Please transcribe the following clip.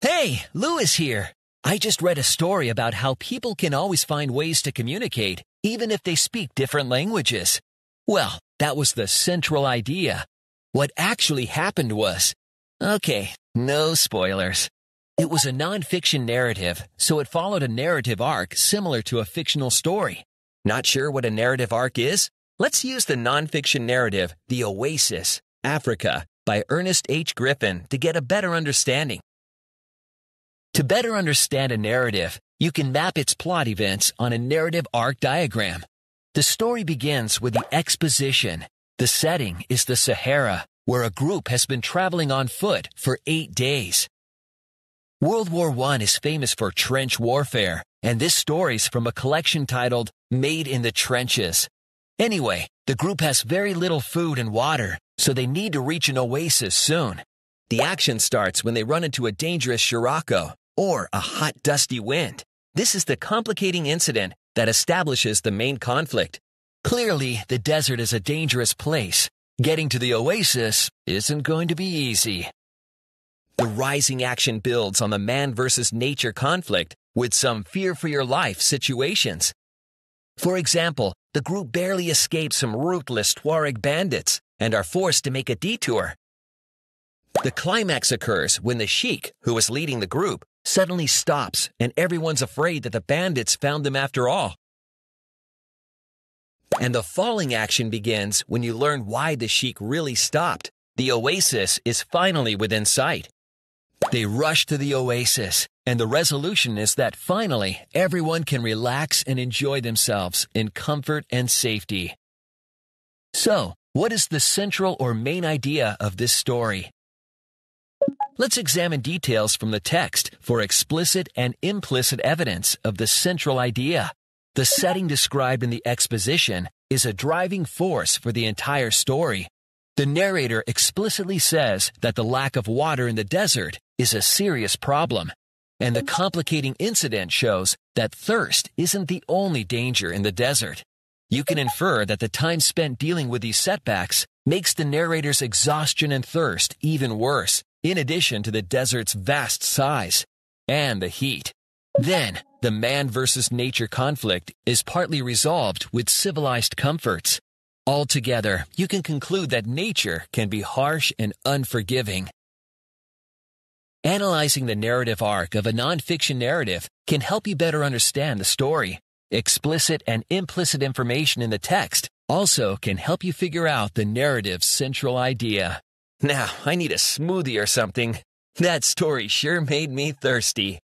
Hey, Lewis here. I just read a story about how people can always find ways to communicate, even if they speak different languages. Well, that was the central idea. What actually happened was, okay, no spoilers. It was a nonfiction narrative, so it followed a narrative arc similar to a fictional story. Not sure what a narrative arc is? Let's use the nonfiction narrative, The Oasis, Africa, by Ernest H. Griffin to get a better understanding. To better understand a narrative, you can map its plot events on a narrative arc diagram. The story begins with the exposition. The setting is the Sahara, where a group has been traveling on foot for eight days. World War I is famous for trench warfare, and this story's from a collection titled Made in the Trenches. Anyway, the group has very little food and water, so they need to reach an oasis soon. The action starts when they run into a dangerous Scirocco, or a hot, dusty wind. This is the complicating incident that establishes the main conflict. Clearly, the desert is a dangerous place. Getting to the oasis isn't going to be easy. The rising action builds on the man versus nature conflict with some fear for your life situations. For example, the group barely escapes some ruthless Tuareg bandits and are forced to make a detour. The climax occurs when the sheik, who is leading the group, suddenly stops and everyone's afraid that the bandits found them after all. And the falling action begins when you learn why the sheik really stopped. The oasis is finally within sight. They rush to the oasis, and the resolution is that finally everyone can relax and enjoy themselves in comfort and safety. So, what is the central or main idea of this story? Let's examine details from the text for explicit and implicit evidence of the central idea. The setting described in the exposition is a driving force for the entire story. The narrator explicitly says that the lack of water in the desert is a serious problem, and the complicating incident shows that thirst isn't the only danger in the desert. You can infer that the time spent dealing with these setbacks makes the narrator's exhaustion and thirst even worse, in addition to the desert's vast size and the heat. Then, the man versus nature conflict is partly resolved with civilized comforts. Altogether, you can conclude that nature can be harsh and unforgiving. Analyzing the narrative arc of a nonfiction narrative can help you better understand the story. Explicit and implicit information in the text also can help you figure out the narrative's central idea. Now, I need a smoothie or something. That story sure made me thirsty.